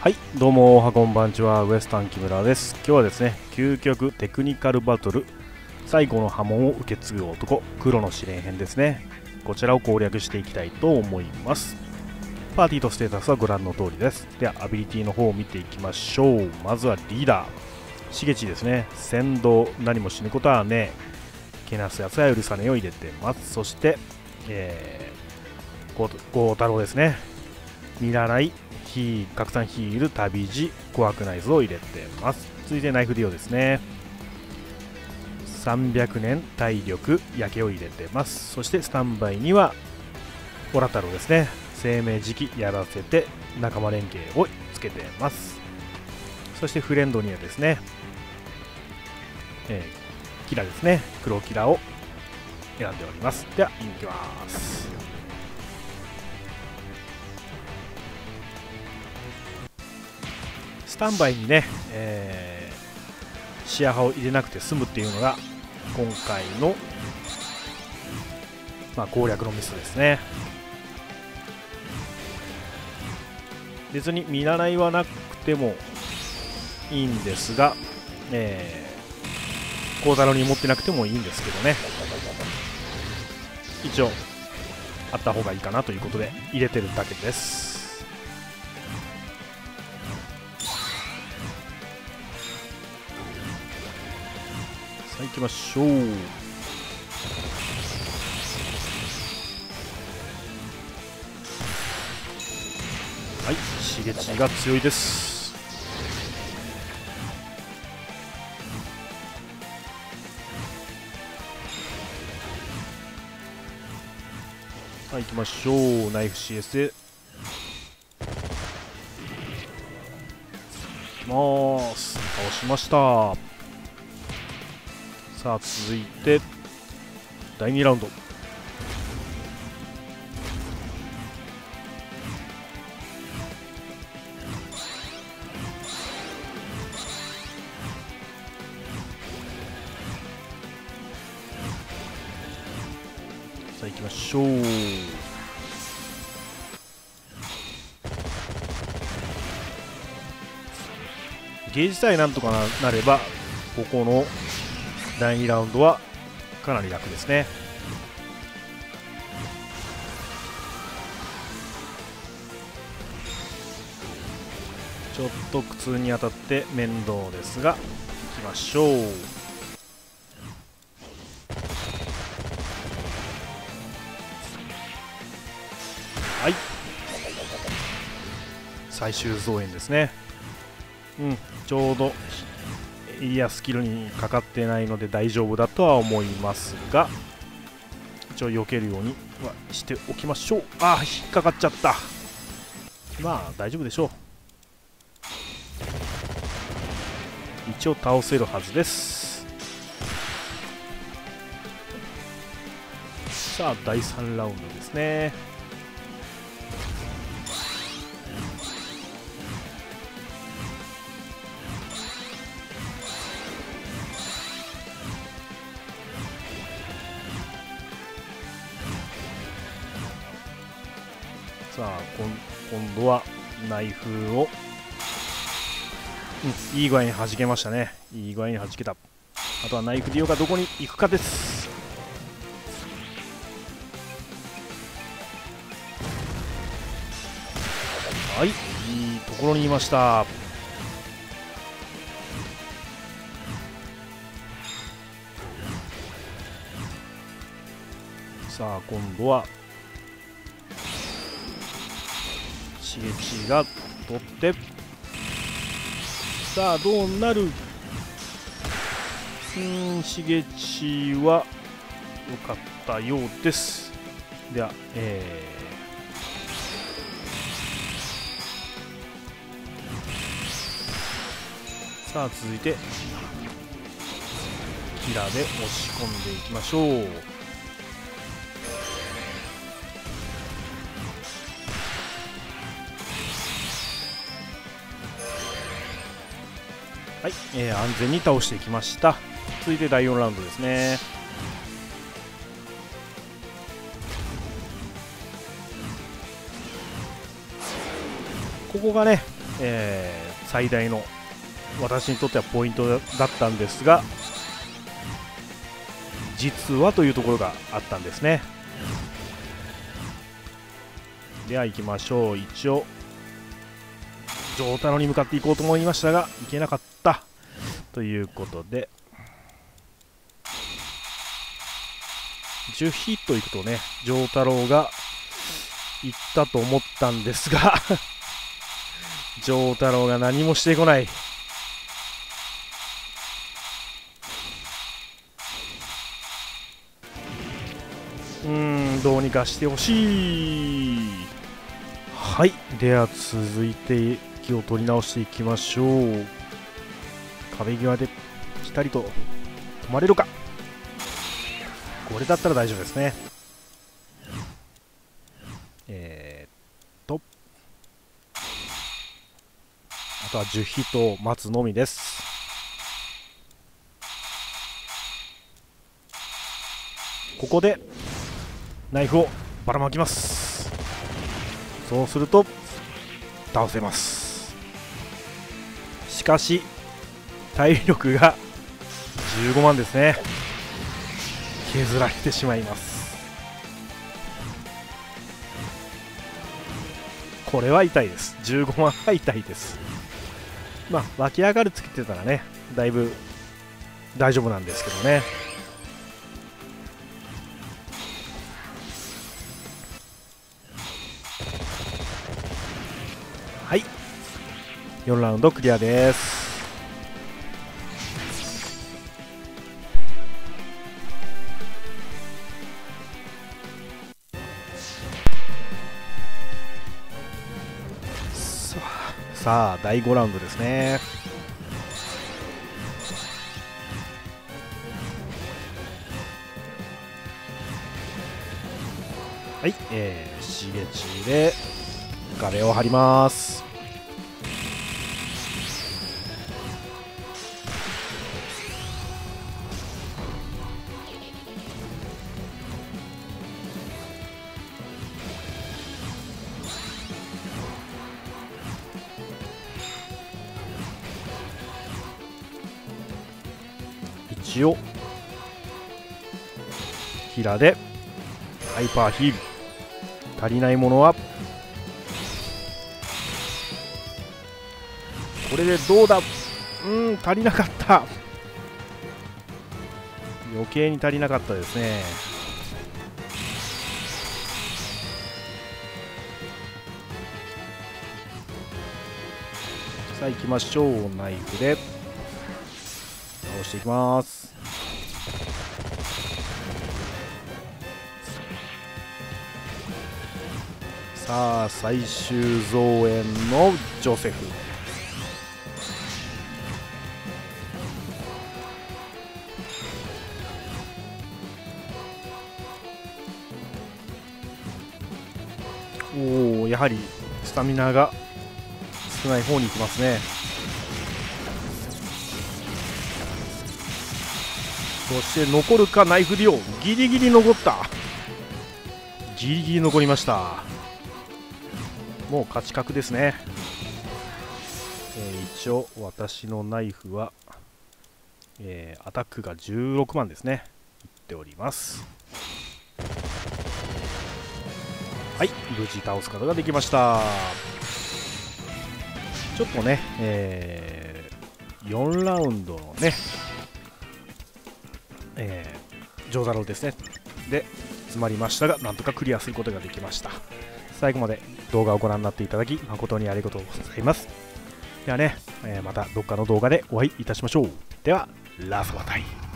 はいどうもおはこんばんちはウエスタン木村です。今日はですね究極テクニカルバトル最後の波紋を受け継ぐ男黒の試練編ですね。こちらを攻略していきたいと思います。パーティーとステータスはご覧の通りです。ではアビリティの方を見ていきましょう。まずはリーダー。しげちですね。先導何も死ぬことはねえ。けなすやつは許さねえを入れてます。そしてえー、ゴー太郎ですね。見習いヒー拡散ヒール旅路怖くない図を入れてます。続いてナイフディオですね。300年体力焼けを入れてます。そしてスタンバイにはオラ太郎ですね。生命時期やらせて仲間連携をつけてます。そしてフレンドにはですね、えー、キラですね。黒キラを選んでおります。では行きます。タンバイにね、えー、シアハを入れなくて済むっていうのが今回の、まあ、攻略のミスですね。別に見習いはなくてもいいんですが、えー、孝太郎に持ってなくてもいいんですけどね。一応あった方がいいかなということで入れてるだけです。行きましょうはいしげちが強いです。さあ行きましょう。ナイフ CS で。いきます。倒しました。さあ続いて第2ラウンド。さあ行きましょう。ゲージさえなんとかなればここの第2ラウンドはかなり楽ですね。ちょっと苦痛に当たって面倒ですがいきましょう。はい。最終増援ですね。うんちょうどいやスキルにかかってないので大丈夫だとは思いますが一応避けるようにはしておきましょう。ああ引っかかっちゃった。まあ大丈夫でしょう。一応倒せるはずです。さあ第3ラウンドですね。さあ今度はナイフを、うん、いい具合に弾けましたね。いい具合に弾けた。あとはナイフディオがどこに行くかです。はいいいところにいました。さあ今度はしげちが取って。さあどうなる？うんしげちは良かったようです。ではえー、さあ続いてキラーで押し込んでいきましょう。はい、えー、安全に倒していきました。続いて第4ラウンドですね。ここがねえー、最大の私にとってはポイントだったんですが実はというところがあったんですね。では行きましょう。一応丈太郎に向かっていこうと思いましたが行けなかったということで。10ヒットいくとね丈太郎が行ったと思ったんですが丈太郎が何もしてこない。うんどうにかしてほしい。はいでは続いて気を取り直していきましょう。壁際でぴたりと止まれるか。これだったら大丈夫ですね。えー、っと。あとは10ヒットを待つのみです。ここでナイフをばらまきます。そうすると倒せます。かし体力が15万ですね。削られてしまいます。これは痛いです。15万は痛いです。まあ湧き上がるつけてたらねだいぶ大丈夫なんですけどね。4ラウンドクリアです。さあ第5ラウンドですね。はいえー、しげちで壁を張ります。一応ヒラで。ハイパーヒール。足りないものは。これでどうだ。うん足りなかった。余計に足りなかったですね。さあ行きましょう。ナイフで。倒していきます。さあ最終増援のジョセフ。おおやはりスタミナが少ない方に行きますね。そして残るかナイフディオギリギリ残った。ギリギリ残りました。もう勝ち確ですね、えー、一応私のナイフは、えー、アタックが16万ですね。いっております。はい無事倒すことができました。ちょっとね、えー、4ラウンドのねえー、ジョーダロですね。で詰まりましたがなんとかクリアすることができました。最後まで動画をご覧になっていただき誠にありがとうございます。ではね、えー、またどっかの動画でお会いいたしましょう。ではラストバタイ